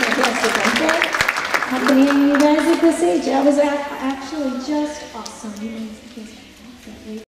They're you guys at this age, that was actually just awesome.